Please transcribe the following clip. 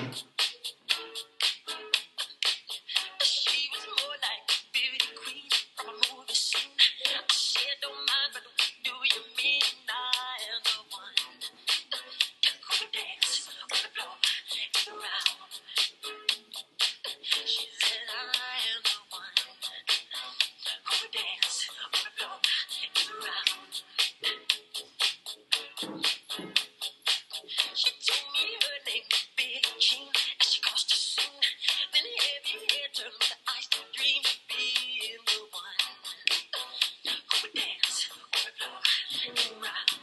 Thank you. shaking right.